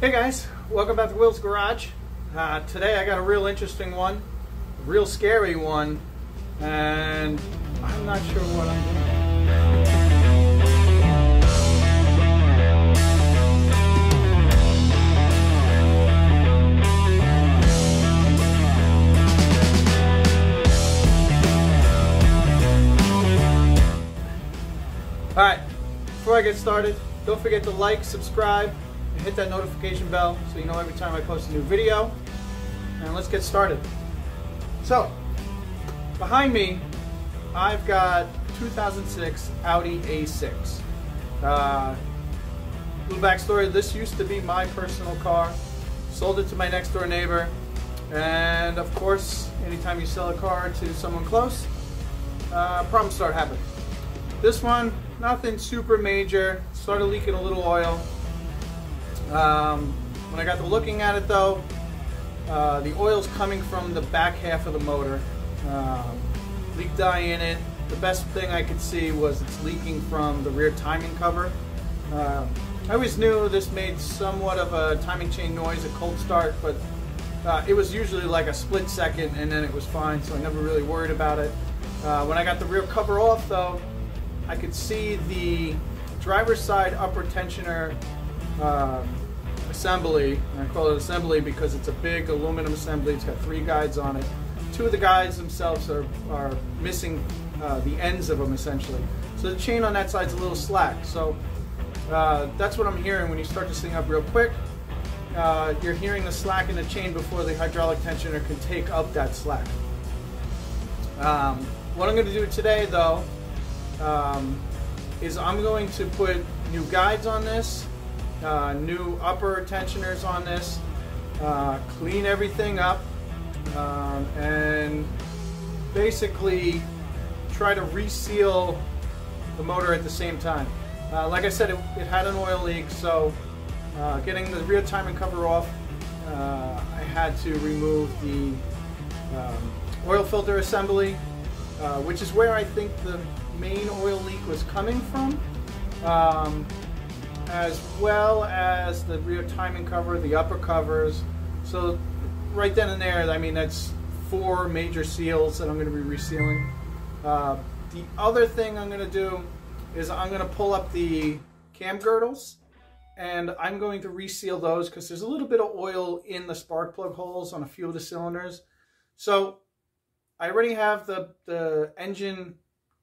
Hey guys, welcome back to Will's Garage. Uh, today I got a real interesting one, a real scary one, and I'm not sure what I'm doing. Alright, before I get started, don't forget to like, subscribe, hit that notification bell so you know every time I post a new video. And let's get started. So, behind me, I've got 2006 Audi A6. Uh, little backstory, this used to be my personal car. Sold it to my next door neighbor. And of course, anytime you sell a car to someone close, uh, problems start happening. This one, nothing super major. Started leaking a little oil. Um, when I got to looking at it though, uh, the oil's coming from the back half of the motor. Um, leak dye in it. The best thing I could see was it's leaking from the rear timing cover. Uh, I always knew this made somewhat of a timing chain noise, a cold start, but uh, it was usually like a split second and then it was fine, so I never really worried about it. Uh, when I got the rear cover off though, I could see the driver's side upper tensioner um, assembly. I call it assembly because it's a big aluminum assembly. It's got three guides on it. Two of the guides themselves are, are missing uh, the ends of them essentially. So the chain on that side's a little slack. So uh, that's what I'm hearing when you start this thing up real quick. Uh, you're hearing the slack in the chain before the hydraulic tensioner can take up that slack. Um, what I'm going to do today though um, is I'm going to put new guides on this, uh, new upper tensioners on this, uh, clean everything up, um, and basically try to reseal the motor at the same time. Uh, like I said, it, it, had an oil leak, so uh, getting the rear timing cover off, uh, I had to remove the um, oil filter assembly, uh, which is where I think the main oil leak was coming from, um, as well as the rear timing cover, the upper covers. So right then and there, I mean, that's four major seals that I'm going to be resealing. Uh, the other thing I'm going to do is I'm going to pull up the cam girdles and I'm going to reseal those because there's a little bit of oil in the spark plug holes on a few of the cylinders. So I already have the, the engine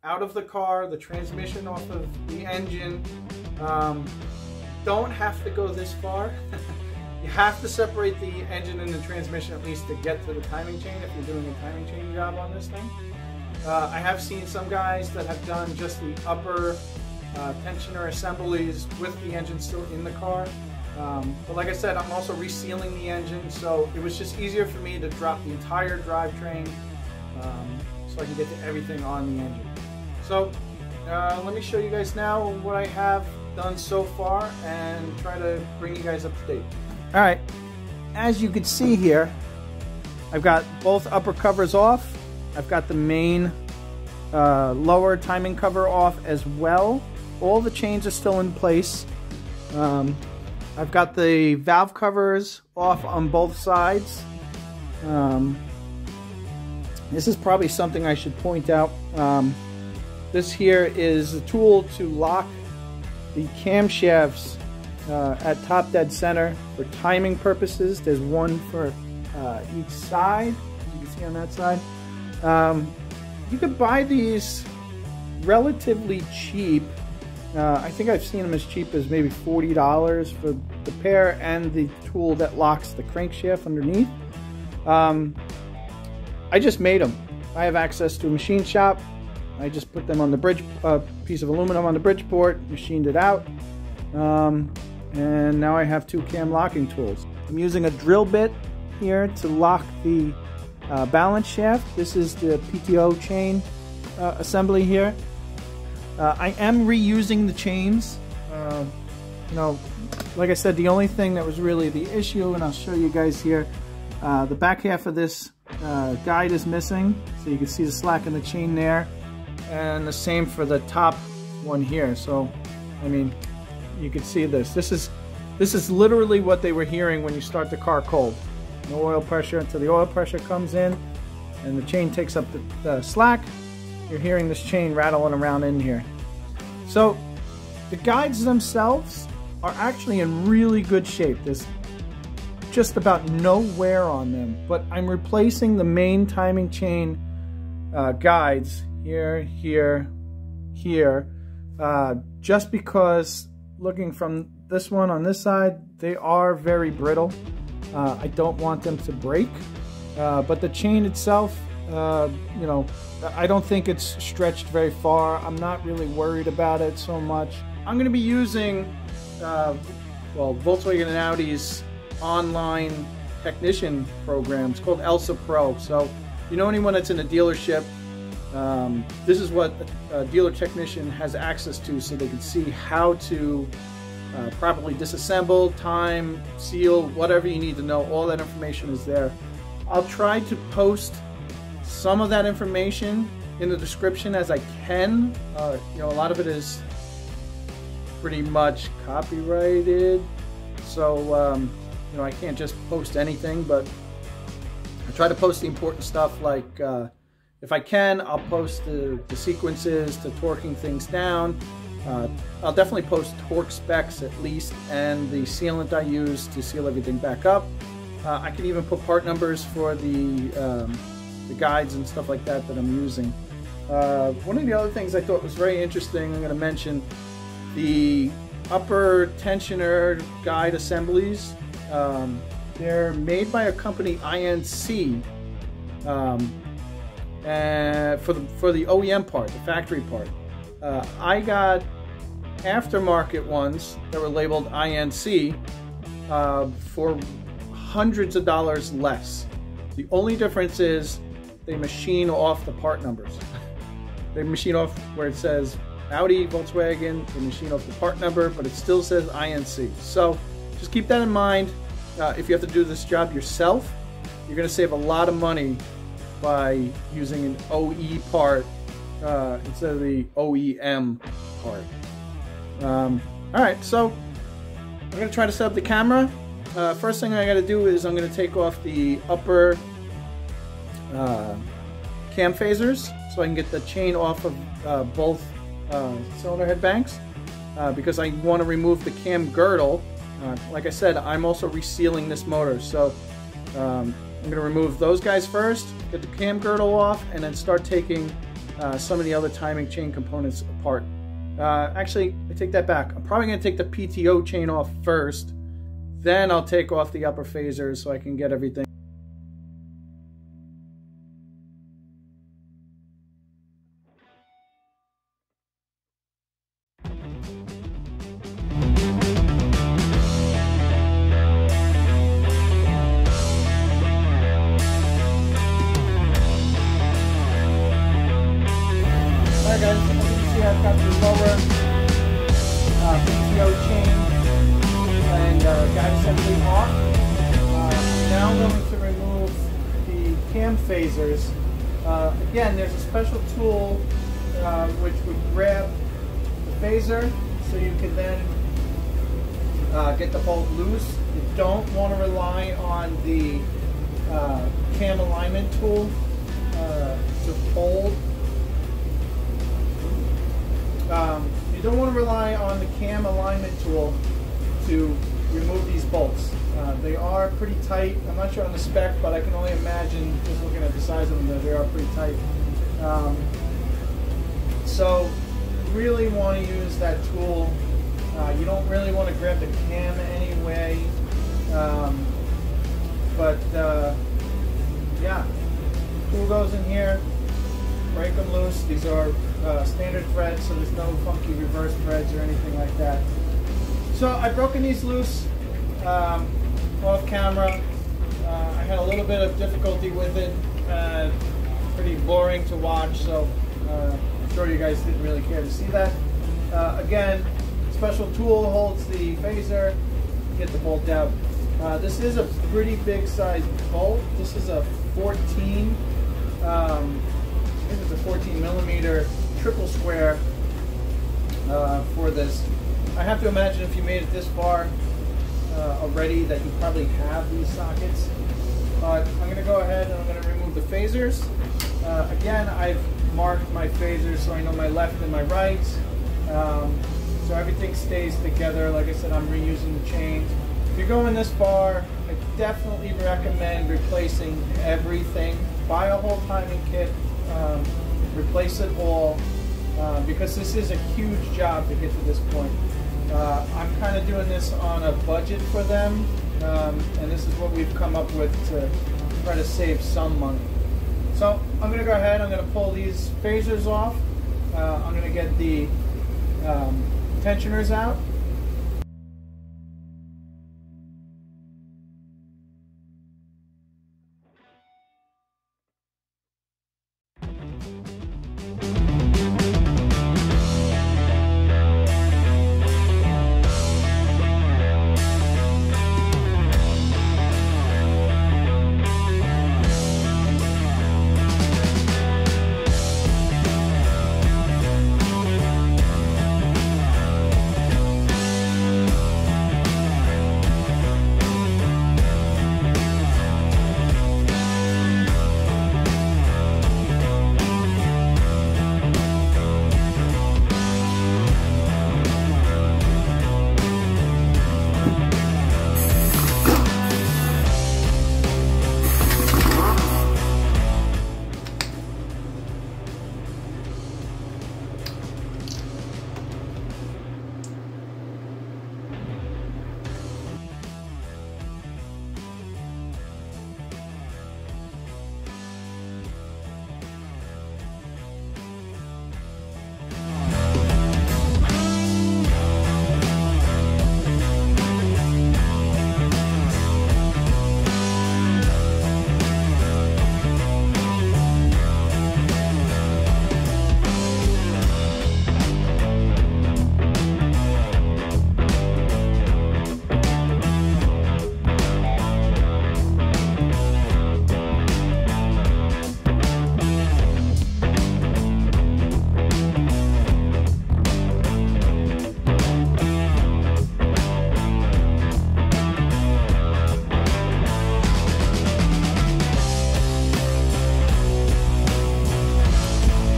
out of the car, the transmission off of the engine. Um, don't have to go this far. you have to separate the engine and the transmission at least to get to the timing chain if you're doing a timing chain job on this thing. Uh, I have seen some guys that have done just the upper uh, tensioner assemblies with the engine still in the car. Um, but like I said, I'm also resealing the engine, so it was just easier for me to drop the entire drivetrain um, so I can get to everything on the engine. So uh, let me show you guys now what I have done so far and try to bring you guys up to date. All right, as you can see here, I've got both upper covers off. I've got the main uh, lower timing cover off as well. All the chains are still in place. Um, I've got the valve covers off on both sides. Um, this is probably something I should point out. Um, this here is a tool to lock the camshafts uh, at top dead center for timing purposes. There's one for uh, each side, as you can see on that side. Um, you could buy these relatively cheap. Uh, I think I've seen them as cheap as maybe $40 for the pair and the tool that locks the crankshaft underneath. Um, I just made them. I have access to a machine shop. I just put them on the bridge, uh, piece of aluminum on the Bridgeport, machined it out. Um, and now I have two cam locking tools. I'm using a drill bit here to lock the uh, balance shaft. This is the PTO chain uh, assembly here. Uh, I am reusing the chains. You know, like I said, the only thing that was really the issue, and I'll show you guys here, uh, the back half of this uh, guide is missing, so you can see the slack in the chain there, and the same for the top one here. So, I mean, you can see this. This is This is literally what they were hearing when you start the car cold. No oil pressure until the oil pressure comes in and the chain takes up the, the slack. You're hearing this chain rattling around in here. So the guides themselves are actually in really good shape. There's just about no wear on them, but I'm replacing the main timing chain uh, guides here, here, here, uh, just because looking from this one on this side, they are very brittle. Uh, I don't want them to break, uh, but the chain itself, uh, you know, I don't think it's stretched very far. I'm not really worried about it so much. I'm going to be using, uh, well, Volkswagen and Audi's online technician program. It's called Elsa Pro. So, you know anyone that's in a dealership, um, this is what a dealer technician has access to so they can see how to uh, properly disassemble, time, seal, whatever you need to know. All that information is there. I'll try to post some of that information in the description as I can. Uh, you know, a lot of it is pretty much copyrighted, so um, you know I can't just post anything. But I try to post the important stuff like. Uh, if I can, I'll post the, the sequences to torquing things down, uh, I'll definitely post torque specs at least and the sealant I use to seal everything back up. Uh, I can even put part numbers for the, um, the guides and stuff like that that I'm using. Uh, one of the other things I thought was very interesting, I'm going to mention the upper tensioner guide assemblies. Um, they're made by a company, INC, um, and for the for the OEM part, the factory part. Uh, I got aftermarket ones that were labeled INC uh, for hundreds of dollars less. The only difference is they machine off the part numbers. they machine off where it says Audi, Volkswagen, they machine off the part number, but it still says INC. So just keep that in mind. Uh, if you have to do this job yourself, you're going to save a lot of money by using an OE part uh, instead of the OEM part. Um, all right, so I'm gonna try to set up the camera. Uh, first thing I gotta do is I'm gonna take off the upper uh, cam phasers so I can get the chain off of uh, both uh, cylinder head banks uh, because I want to remove the cam girdle. Like I said, I'm also resealing this motor, so um, I'm gonna remove those guys first, get the cam girdle off, and then start taking some of the other timing chain components apart. Uh, actually, I take that back. I'm probably going to take the PTO chain off first. Then I'll take off the upper phasers so I can get everything. So really want to use that tool. Uh, you don't really want to grab the cam anyway. Um, but uh, yeah, tool goes in here, break them loose. These are uh, standard threads, so there's no funky reverse threads or anything like that. So I've broken these loose. Um, off camera. Uh, I had a little bit of difficulty with it. Uh, pretty boring to watch, so uh, sure you guys didn't really care to see that. Uh, again, special tool holds the phaser, get the bolt out. Uh, this is a pretty big size bolt. This is a 14, um, I think it's a 14 millimeter triple square uh, for this. I have to imagine if you made it this far, uh, already that you probably have these sockets. But I'm going to go ahead and I'm going to remove the phasers. Uh, again, I've marked my phasers so I know my left and my right. Um, so everything stays together. Like I said, I'm reusing the chains. If you're going this far, I definitely recommend replacing everything. Buy a whole timing kit, um, replace it all, uh, because this is a huge job to get to this point. Uh, I'm kind of doing this on a budget for them, um, and this is what we've come up with to try to save some money. So I'm going to go ahead, I'm going to pull these phasers off. Uh, I'm going to get the um, tensioners out.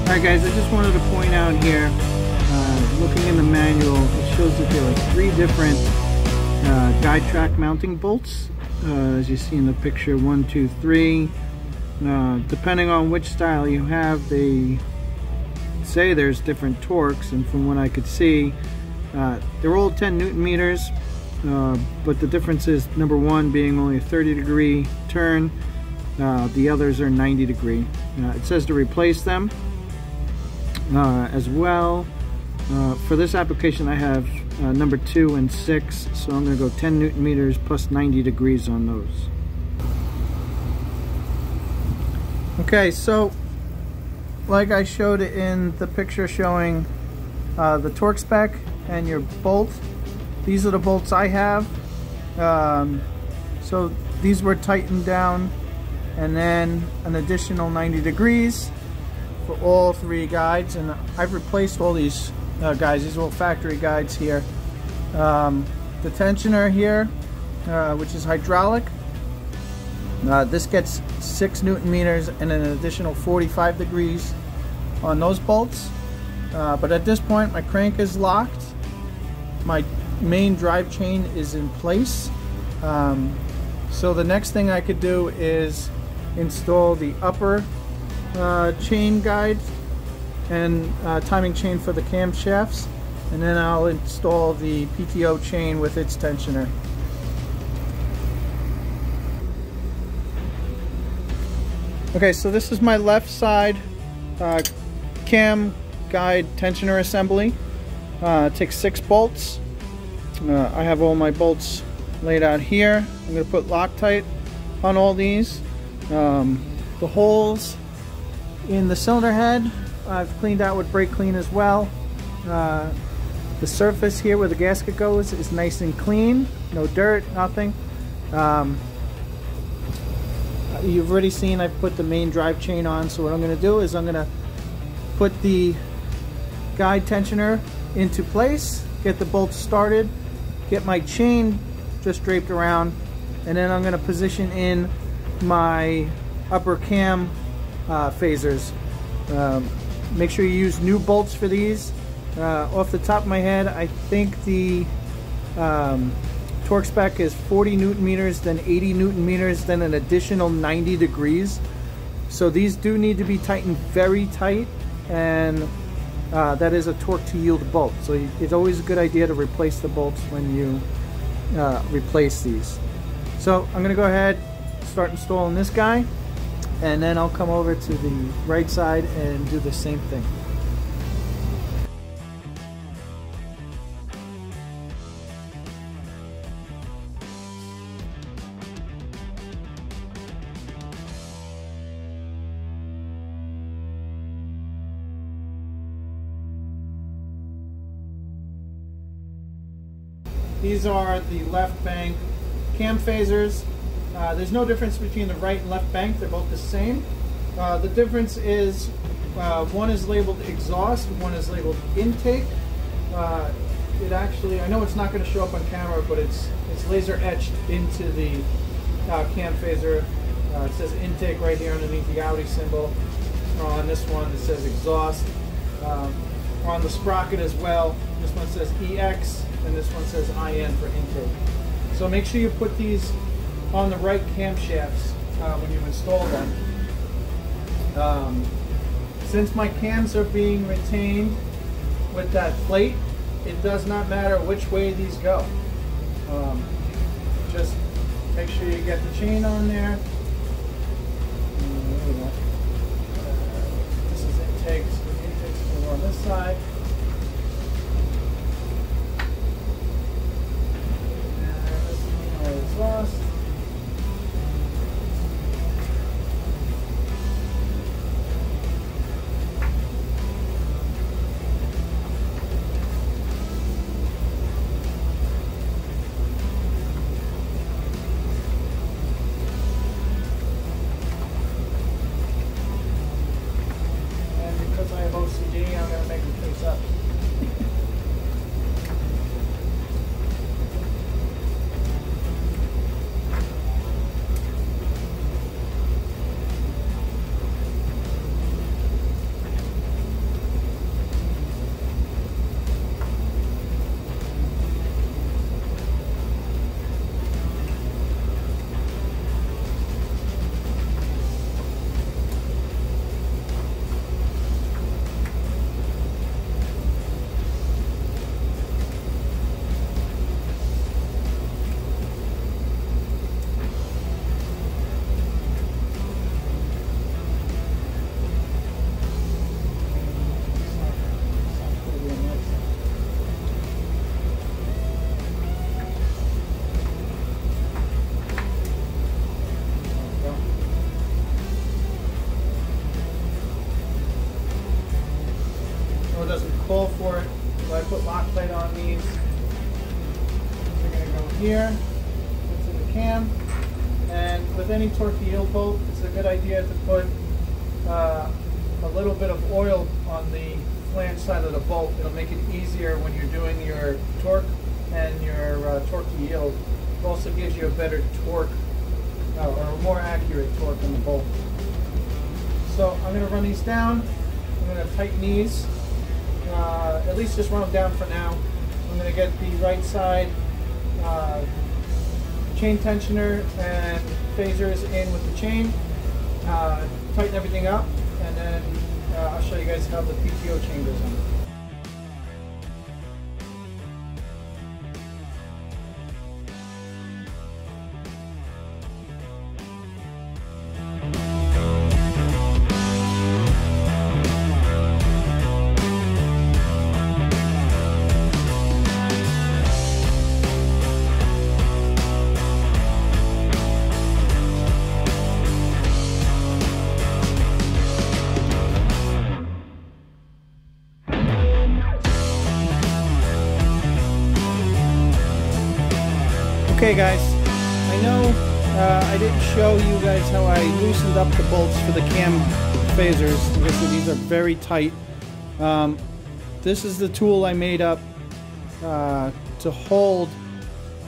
Alright guys, I just wanted to point out here, uh, looking in the manual, it shows that there are three different uh, guide track mounting bolts. Uh, as you see in the picture, one, two, three. Uh, depending on which style you have, they say there's different torques, and from what I could see, uh, they're all 10 newton meters, uh, but the difference is number one being only a 30 degree turn, the others are 90 degree. it says to replace them uh, as well. Uh, for this application I have uh, number 2 and 6 so I'm to go 10 newton meters plus 90 degrees on those. Okay so like I showed in the picture showing uh, the torque spec and your bolt these are the bolts I have um, so these were tightened down and then an additional 90 degrees for all three guides and I've replaced all these uh, guides these little factory guides here. Um, the tensioner here uh, which is hydraulic uh, this gets 6 newton meters and an additional 45 degrees on those bolts. Uh, but at this point my crank is locked. My main drive chain is in place. Um, so the next thing I could do is install the upper uh, chain guide and uh, timing chain for the camshafts and then I'll install the PTO chain with its tensioner. Okay, so this is my left side uh, cam guide tensioner assembly. Uh, it takes six bolts. Uh, I have all my bolts laid out here. I'm going to put Loctite on all these. Um, the holes in the cylinder head. I've cleaned out with brake clean as well. Uh, the surface here where the gasket goes is nice and clean. No dirt, nothing. Um, you've already seen I've put the main drive chain on. So what I'm going to do is I'm going to put the guide tensioner into place, get the bolts started, get my chain just draped around. And then I'm going to position in my upper cam uh, phasers. Um, make sure you use new bolts for these. Uh, off the top of my head, I think the um, torque spec is 40 newton meters, then 80 newton meters, then an additional 90 degrees. So these do need to be tightened very tight, and uh, that is a torque to yield bolt. So it's always a good idea to replace the bolts when you uh, replace these. So I'm going to go ahead, start installing this guy, and then I'll come over to the right side and do the same thing. These are the left bank cam phasers. Uh, there's no difference between the right and left bank. They're both the same. Uh, the difference is uh, one is labeled exhaust, one is labeled intake. Uh, it actually, I know it's not going to show up on camera, but it's it's laser etched into the uh, cam phaser. It says intake right here underneath the Audi symbol. On this one, it says exhaust. Um, on the sprocket as well, this one says EX and this one says IN for intake. So make sure you put these on the right camshafts uh, when you install them. Um, since my cams are being retained with that plate, it does not matter which way these go. Um, just make sure you get the chain on there. Uh, this is intake, so the intake's on this side. And this is exhaust. Here into the cam. And with any torque yield bolt, it's a good idea to put uh, a little bit of oil on the flange side of the bolt. It'll make it easier when you're doing your torque and your uh, torque yield. It also gives you a better torque uh, or a more accurate torque on the bolt. So I'm going to run these down. I'm going to tighten these. Uh, at least just run them down for now. I'm going to get the right side uh, chain tensioner and phasers in with the chain, uh, tighten everything up, and then uh, I'll show you guys how the PTO chain goes on. Okay guys, I know uh, I didn't show you guys how I loosened up the bolts for the cam phasers. Obviously these are very tight. Um, this is the tool I made up uh, to hold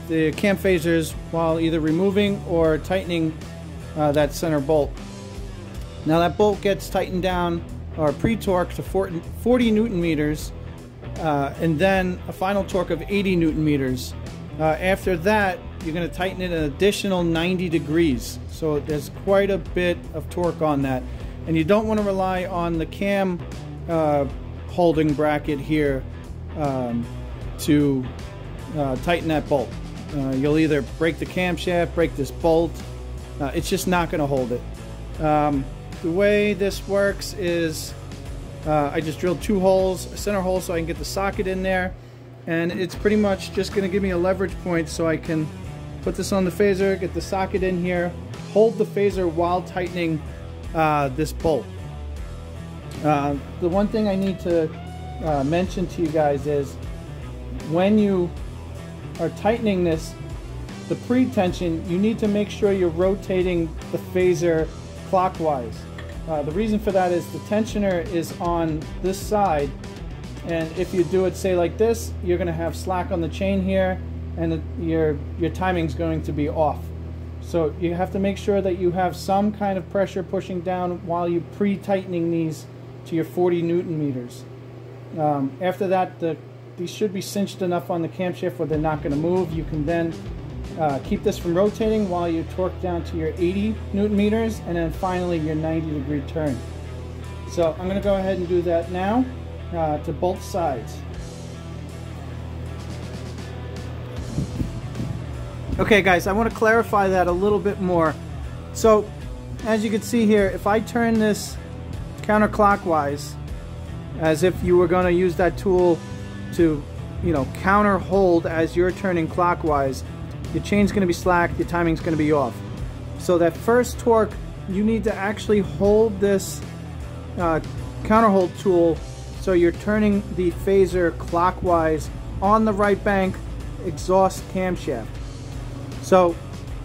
the cam phasers while either removing or tightening uh, that center bolt. Now that bolt gets tightened down or pre-torqued to 40 newton meters uh, and then a final torque of 80 newton meters. Uh, after that, you're going to tighten it an additional 90 degrees. So there's quite a bit of torque on that. And you don't want to rely on the cam uh, holding bracket here um, to uh, tighten that bolt. Uh, you'll either break the camshaft, break this bolt. Uh, it's just not going to hold it. Um, the way this works is uh, I just drilled two holes, a center hole so I can get the socket in there. And it's pretty much just going to give me a leverage point so I can put this on the phaser, get the socket in here, hold the phaser while tightening uh, this bolt. Uh, the one thing I need to uh, mention to you guys is when you are tightening this, the pre-tension, you need to make sure you're rotating the phaser clockwise. Uh, the reason for that is the tensioner is on this side and if you do it say like this you're going to have slack on the chain here and the, your your timing's going to be off so you have to make sure that you have some kind of pressure pushing down while you pre-tightening these to your 40 newton meters um, after that the these should be cinched enough on the camshaft where they're not going to move you can then uh, keep this from rotating while you torque down to your 80 newton meters and then finally your 90 degree turn. So I'm going to go ahead and do that now uh, to both sides. Okay guys, I want to clarify that a little bit more. So as you can see here, if I turn this counterclockwise as if you were going to use that tool to you know counter hold as you're turning clockwise your chain's going to be slack, your timing's going to be off. So that first torque, you need to actually hold this uh, counter hold tool so you're turning the phaser clockwise on the right bank exhaust camshaft. So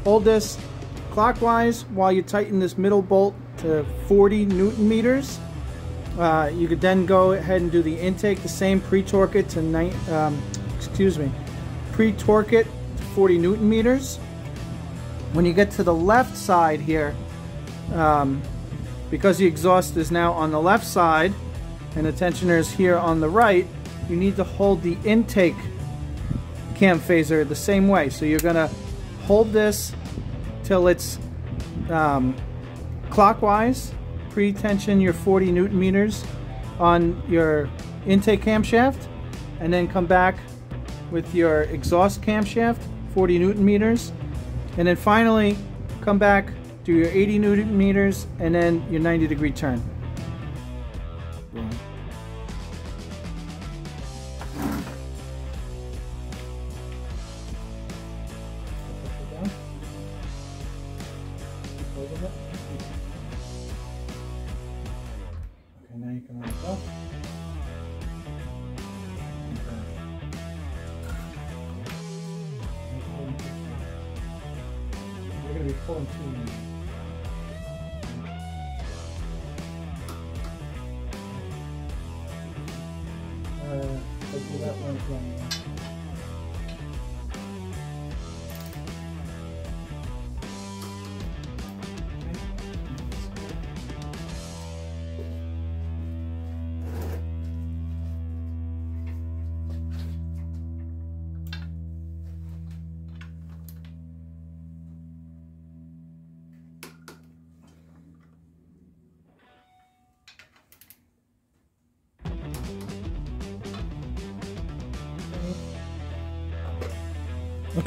hold this clockwise while you tighten this middle bolt to 40 newton meters. Uh, you could then go ahead and do the intake, the same pre-torque it to, um, excuse me, pre-torque it to 40 newton meters. When you get to the left side here, um, because the exhaust is now on the left side and the tensioner is here on the right, you need to hold the intake cam phaser the same way. So you're gonna hold this till it's um, clockwise, pre-tension your 40 newton meters on your intake camshaft, and then come back with your exhaust camshaft 40 newton meters. And then finally, come back, do your 80 newton meters, and then your 90 degree turn.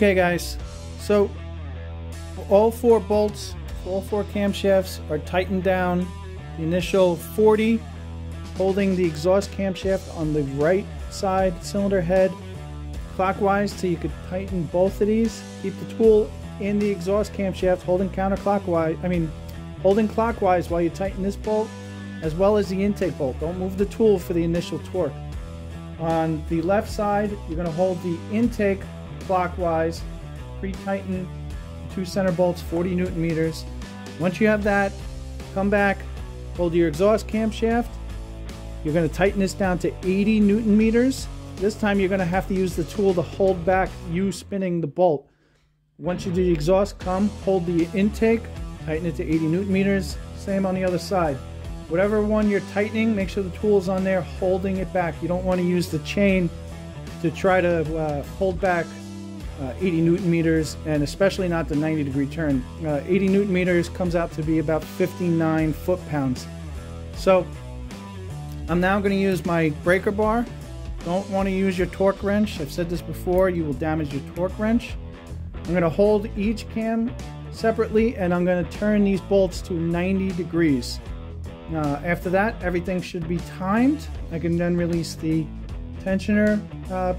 Okay guys, so all four bolts, all four camshafts are tightened down. The initial 40 holding the exhaust camshaft on the right side cylinder head clockwise so you could tighten both of these. Keep the tool in the exhaust camshaft holding counterclockwise, I mean holding clockwise while you tighten this bolt as well as the intake bolt. Don't move the tool for the initial torque. On the left side, you're going to hold the intake clockwise, pre-tighten two center bolts, 40 newton meters. Once you have that, come back, hold your exhaust camshaft. You're going to tighten this down to 80 newton meters. This time you're going to have to use the tool to hold back you spinning the bolt. Once you do the exhaust, come, hold the intake, tighten it to 80 newton meters. Same on the other side. Whatever one you're tightening, make sure the tool is on there holding it back. You don't want to use the chain to try to uh, hold back uh, 80 newton meters and especially not the 90 degree turn. Uh, 80 newton meters comes out to be about 59 foot pounds. So I'm now going to use my breaker bar. Don't want to use your torque wrench. I've said this before, you will damage your torque wrench. I'm going to hold each cam separately and I'm going to turn these bolts to 90 degrees. Uh, after that, everything should be timed. I can then release the tensioner uh,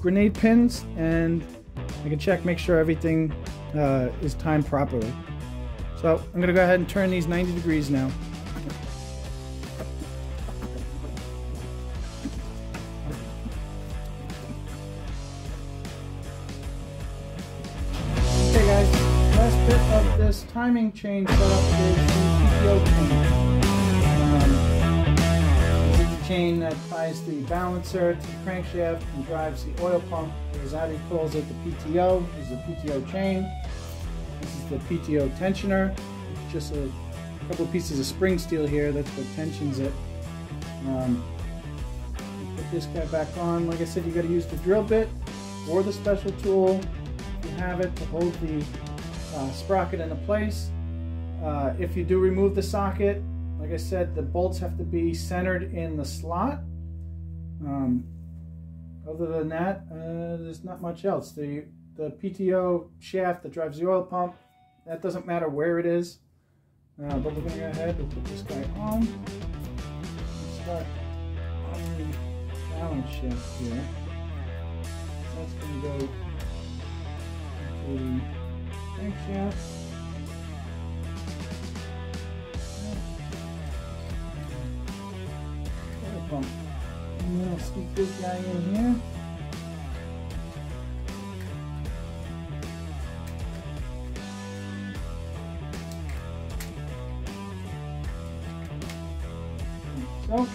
grenade pins and I can check, make sure everything uh, is timed properly. So I'm to go ahead and turn these 90 degrees now. Okay guys, last bit of this timing chain setup is the PTO chain chain that ties the balancer to the crankshaft and drives the oil pump. As Audi calls it, the PTO. This is the PTO chain. This is the PTO tensioner. It's just a couple pieces of spring steel here. That's what tensions it. Um, put this guy back on. Like I said, you got to use the drill bit or the special tool if you have it to hold the uh, sprocket into place. Uh, if you do remove the socket, like I said, the bolts have to be centered in the slot. Um, other than that, uh, there's not much else. The, the PTO shaft that drives the oil pump, that doesn't matter where it is. Uh, but we're going to go ahead and put this guy on. Start on the balance shaft here. That's going to go into the crankshaft. Pump. And then I'll stick this guy in here. So,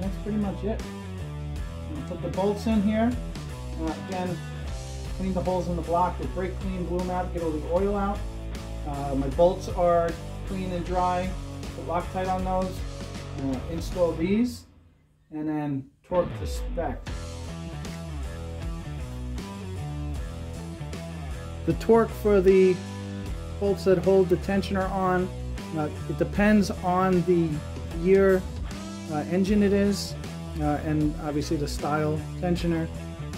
that's pretty much it. put the bolts in here. Uh, again, clean the holes in the block with brake clean, glue them out, get all the oil out. Uh, my bolts are clean and dry. Put Loctite on those uh, install these and then torque the spec. The torque for the bolts that hold the tensioner on, uh, it depends on the year uh, engine it is uh, and obviously the style tensioner.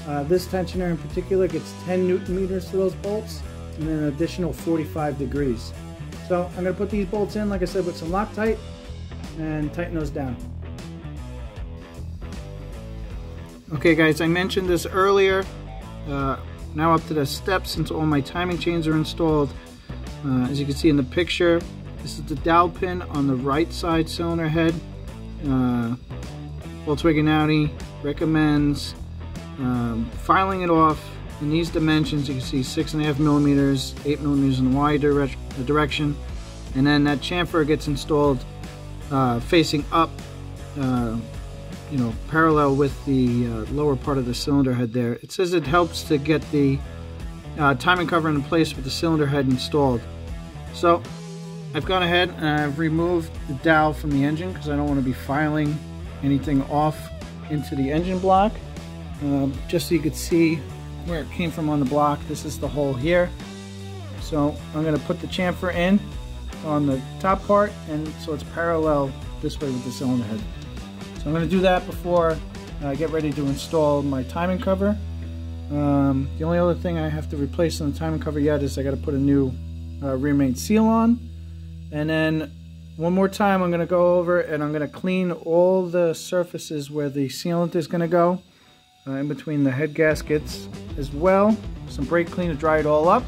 Uh, this tensioner in particular gets 10 newton meters to those bolts and then an additional 45 degrees. So I'm going to put these bolts in, like I said, with some Loctite and tighten those down. Okay guys, I mentioned this earlier. Uh, now up to the steps since all my timing chains are installed. Uh, as you can see in the picture, this is the dowel pin on the right side cylinder head. Uh, Volkswagen Audi recommends um, filing it off in these dimensions. You can see six and a half millimeters, eight millimeters in the Y dire direction, and then that chamfer gets installed uh, facing up, uh, you know, parallel with the uh, lower part of the cylinder head there. It says it helps to get the uh, timing cover in place with the cylinder head installed. So I've gone ahead and I've removed the dowel from the engine because I don't want to be filing anything off into the engine block. Um, just so you could see where it came from on the block. This is the hole here. So I'm going to put the chamfer in on the top part and so it's parallel this way with the cylinder head. So I'm going to do that before I get ready to install my timing cover. Um, the only other thing I have to replace on the timing cover yet is I got to put a new uh, rear main seal on. And then one more time I'm going to go over and I'm going to clean all the surfaces where the sealant is going to go uh, in between the head gaskets as well. Some brake clean to dry it all up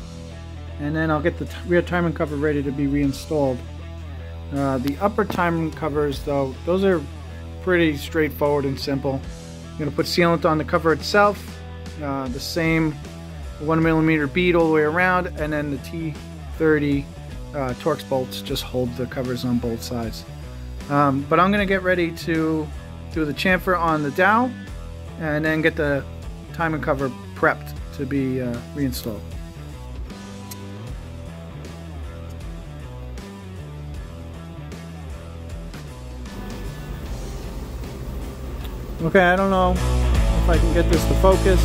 and then I'll get the rear timing cover ready to be reinstalled. Uh, the upper timing covers though, those are pretty straightforward and simple. I'm going to put sealant on the cover itself, uh, the same 1 millimeter bead all the way around, and then the T30 uh, Torx bolts just hold the covers on both sides. Um, but I'm going to get ready to do the chamfer on the dowel and then get the timing cover prepped to be uh, reinstalled. Okay, I don't know if I can get this to focus.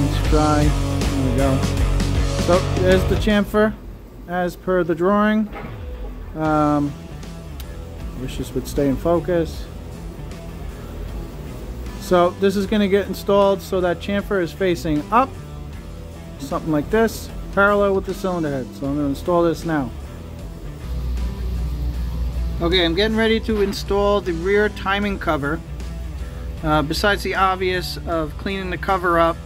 Let's try. There we go. So there's the chamfer as per the drawing. Um, wish this would stay in focus. So this is going to get installed so that chamfer is facing up, something like this, parallel with the cylinder head. So I'm going to install this now. Okay, I'm getting ready to install the rear timing cover. Uh, besides the obvious of cleaning the cover up,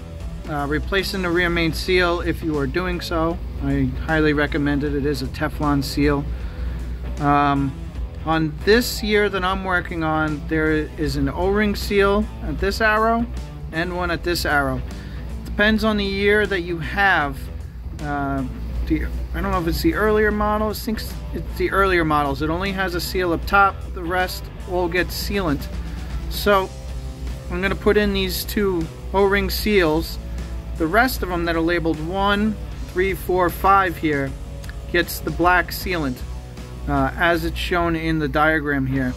uh, replacing the rear main seal if you are doing so, I highly recommend it. It is a Teflon seal. Um, on this year that I'm working on, there is an O-ring seal at this arrow and one at this arrow. Depends on the year that you have. Uh, the, I don't know if it's the earlier models. I think it's the earlier models. It only has a seal up top. The rest all get sealant. So I'm going to put in these two O-ring seals. The rest of them that are labeled 1, 3, 4, 5 here gets the black sealant uh, as it's shown in the diagram here.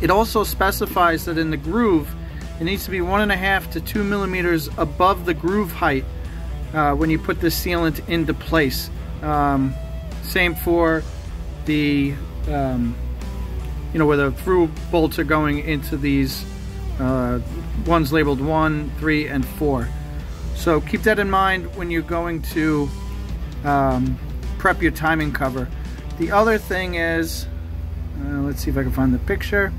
It also specifies that in the groove it needs to be one and a half to two millimeters above the groove height uh, when you put the sealant into place. Um, same for the, um, you know, where the through bolts are going into these uh, ones labeled 1, 3, and 4. So keep that in mind when you're going to um, prep your timing cover. The other thing is, uh, let's see if I can find the picture,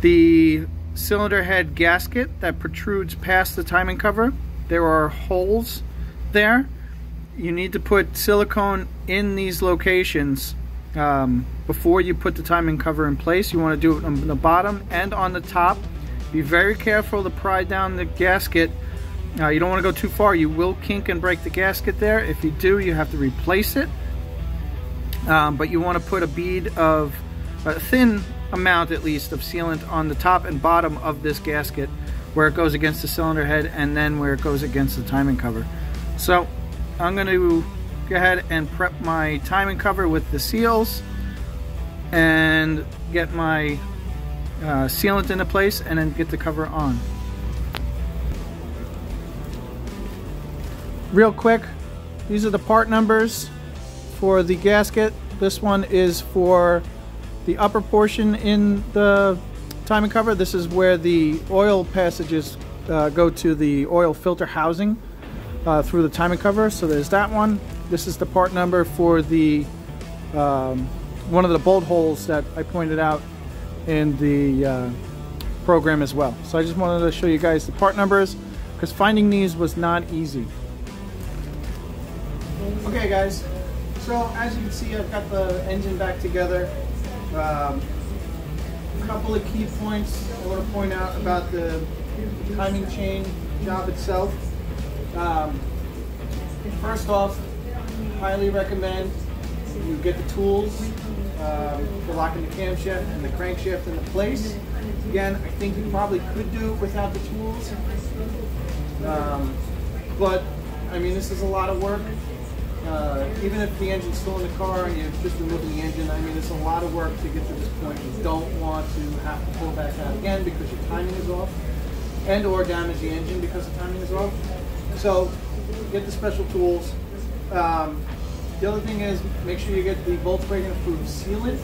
the cylinder head gasket that protrudes past the timing cover. There are holes there. You need to put silicone in these locations um, before you put the timing cover in place. You want to do it on the bottom and on the top be very careful to pry down the gasket. Uh, you don't want to go too far. You will kink and break the gasket there. If you do, you have to replace it. Um, but you want to put a bead of a thin amount at least of sealant on the top and bottom of this gasket where it goes against the cylinder head and then where it goes against the timing cover. So I'm going to go ahead and prep my timing cover with the seals and get my uh, sealant into place and then get the cover on. Real quick, these are the part numbers for the gasket. This one is for the upper portion in the timing cover. This is where the oil passages uh, go to the oil filter housing uh, through the timing cover. So there's that one. This is the part number for the um, one of the bolt holes that I pointed out in the uh, program as well. So I just wanted to show you guys the part numbers because finding these was not easy. Okay guys, so as you can see I've got the engine back together. Um, a couple of key points I want to point out about the timing chain job itself. Um, first off, highly recommend you get the tools um, for locking the camshaft and the crankshaft into place. Again, I think you probably could do it without the tools. Um, but, I mean, this is a lot of work. Uh, even if the engine's still in the car and you're just removing the engine, I mean, it's a lot of work to get to this point. You don't want to have to pull back out again because your timing is off and or damage the engine because the timing is off. So, get the special tools. Um, the other thing is make sure you get the Volkswagen approved sealant.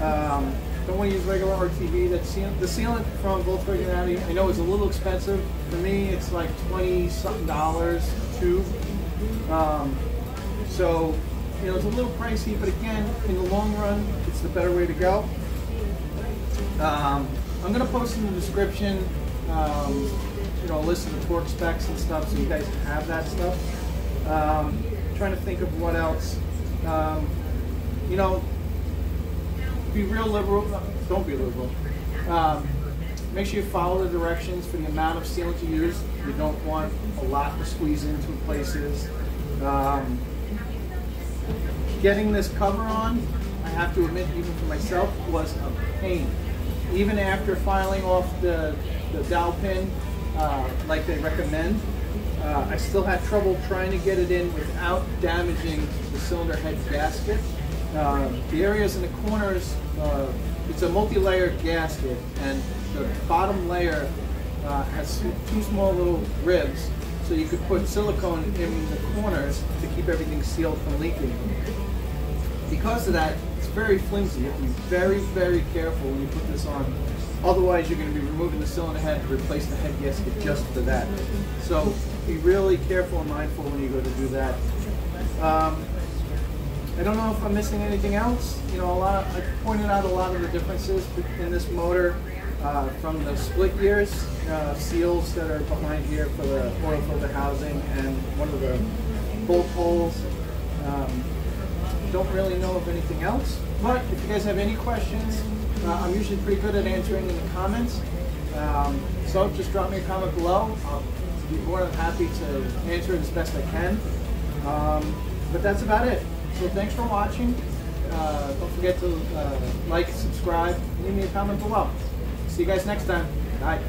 Um, don't want to use regular RTV. That sealant, the sealant from Volkswagen Audi, I know it's a little expensive. For me, it's like 20 something dollars tube. Um, so, you know, it's a little pricey, but again, in the long run, it's the better way to go. Um, I'm going to post in the description, um, you know, a list of the torque specs and stuff so you guys have that stuff. Trying to think of what else. Um, you know, be real liberal. Don't be liberal. Um, make sure you follow the directions for the amount of sealant you use. You don't want a lot to squeeze into places. Um, getting this cover on, I have to admit, even for myself, was a pain. Even after filing off the, the dowel pin uh, like they recommend. Uh, I still had trouble trying to get it in without damaging the cylinder head gasket. Uh, the areas in the corners, uh, it's a multi-layered gasket, and the bottom layer uh, has two small little ribs, so you could put silicone in the corners to keep everything sealed from leaking. Because of that, it's very flimsy. You have to be very, very careful when you put this on. Otherwise, you're going to be removing the cylinder head to replace the head gasket just for that. So be really careful and mindful when you go to do that. Um, I don't know if I'm missing anything else. You know, a lot. I pointed out a lot of the differences in this motor uh, from the split gears uh, seals that are behind here for the oil filter housing and one of the bolt holes. Um, don't really know of anything else. But if you guys have any questions, uh, I'm usually pretty good at answering in the comments. Um, so just drop me a comment below. I'll be more than happy to answer it as best I can. Um, but that's about it. So thanks for watching. Uh, don't forget to uh, like, subscribe, leave me a comment below. See you guys next time. Bye.